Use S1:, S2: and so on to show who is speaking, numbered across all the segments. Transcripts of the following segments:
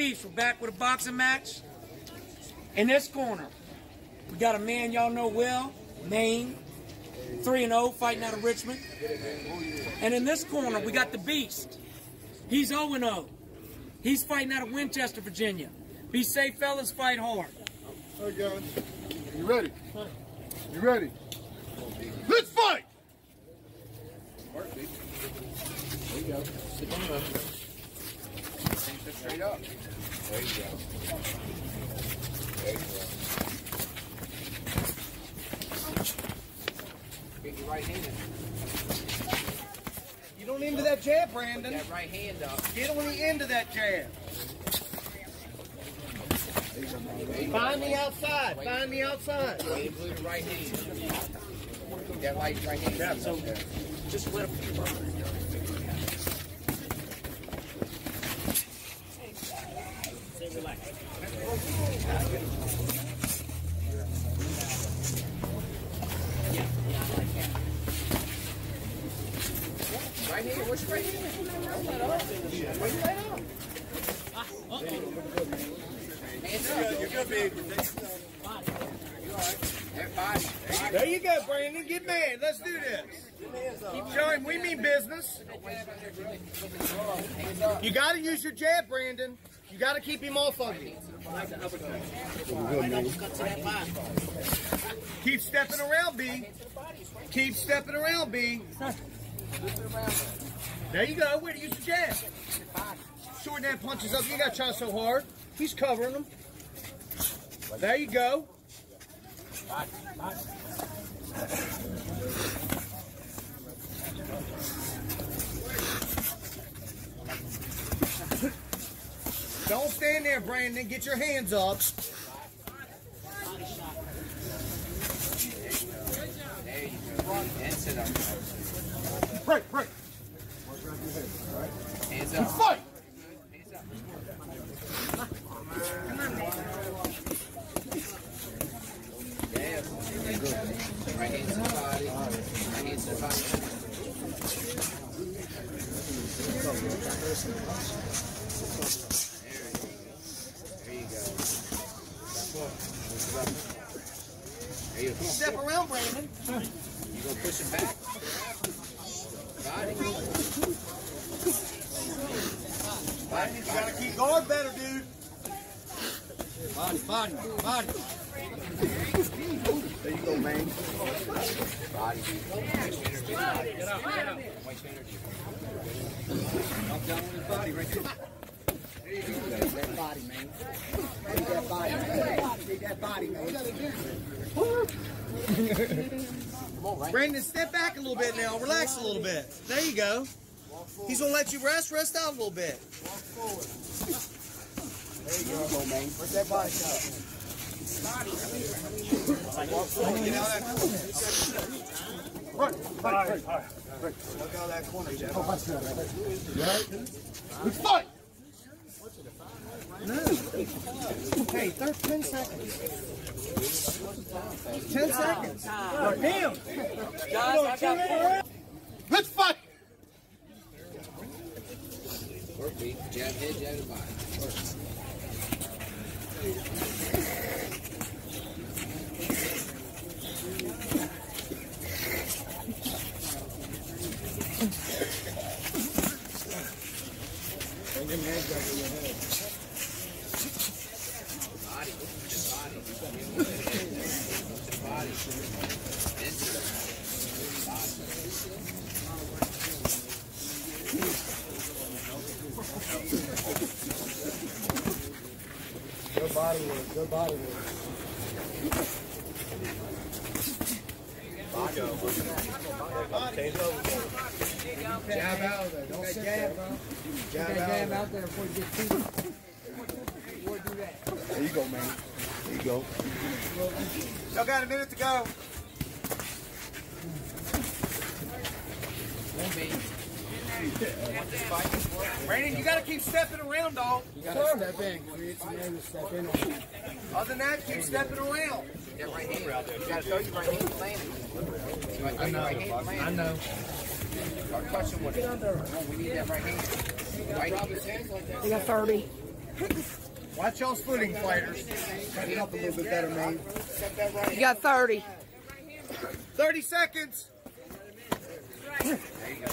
S1: Beefs. We're back with a boxing match. In this corner, we got a man y'all know well, Maine, 3 and 0, fighting out of Richmond. And in this corner, we got the Beast. He's 0 and 0. He's fighting out of Winchester, Virginia. Be safe, fellas. Fight hard.
S2: All right, guys. You ready? You ready? Let's fight!
S3: There you go. Sit down. Sit straight up. There you go. There you go. Get your right hand.
S4: You don't into that jab,
S3: Put
S4: Brandon.
S3: that right hand up.
S4: Get on the end of that jab. Find the outside. Find the outside.
S3: Way to glue the right hand. That right, right hand. Yeah, so
S1: Just let him.
S3: right hand. What's your right hand? Don't let up. Why you let up? Hands up.
S4: There you go, Brandon. Get mad. Let's do this. Keep showing. We mean business. You got to use your jab, Brandon. You got to keep him off of you. Keep stepping around, B. Keep stepping around, B. There you go. Way to use the jab. Shorten that punches up. You got to so hard. He's covering them. There you go. Don't stand there, Brandon. Get your hands up.
S3: There you go. And sit up.
S2: Break, break.
S3: Hands up.
S2: Fight!
S3: Hands up. Yeah. Right hand to the body. Right hand to the body. There you go. There you go. There you go. Come on.
S4: Step around, Brandon.
S3: You gonna push him back? Body. Body.
S4: You gotta keep guard better, dude.
S1: Body, body, body.
S4: There you go, man. Brandon, step back a little bit now. Relax a little bit. There you go. He's gonna let you rest. Rest out a little bit. There you go, man. Where's that body shot?
S2: Right, right, right, right.
S4: Look out that corner, Jeff.
S2: Oh. You all right? Fight!
S4: Hey, thir 10 seconds. 10 seconds. Damn.
S1: Guys, I got.
S2: Let's fight!
S3: Work beat. Jab head, jab body. Body.
S4: Good body work. Good body work. Jab out there. Don't sit there. Jab out out there before you get too. Before you do that.
S2: There you go, man. There you go.
S4: Y'all got a minute to go.
S3: One beat.
S4: Brandon, you gotta keep stepping around, dog.
S1: You gotta step in. Create some room to step in on.
S4: Other than that, keep stepping around.
S3: That right hand. You gotta throw your right hand planted. You gotta throw your right hand
S4: know.
S3: Start touching with it. Come we need that right hand. Right hand.
S5: You got 30.
S4: Watch y'all's footing, fighters.
S2: Cut it up a little bit better, man.
S5: You got 30.
S4: 30 seconds.
S3: There you go,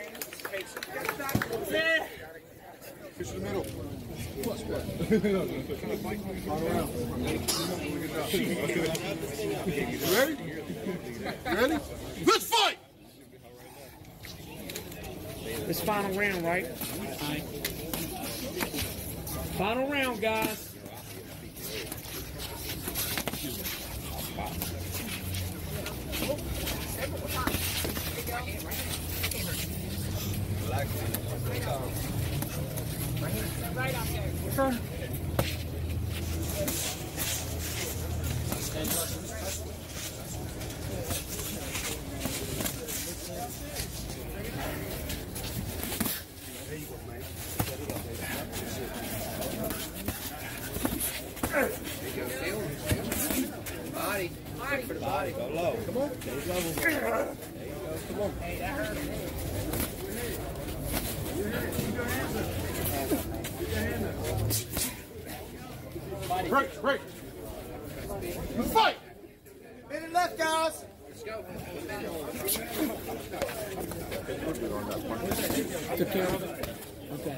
S2: Ready? Ready? Let's fight!
S1: This final round, right? Final round, guys.
S3: There go, Seal. Body. Go low. Come on. Levels. There you go. Come on.
S2: Break, break. Let's fight!
S4: Minute left, guys.
S3: Let's go.
S1: Took care of it? Okay.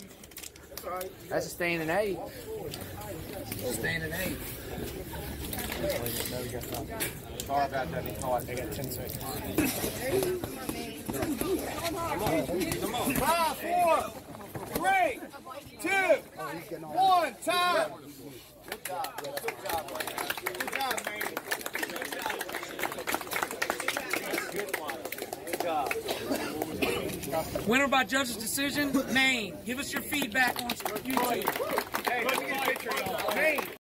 S3: That's a standing eight. Standing eight. Sorry about that. He. I got 10 seconds.
S4: Five, four, three, two, one, time. Good job. Good job, Good job, man.
S1: Winner by judge's decision, Maine. Give us your feedback on YouTube.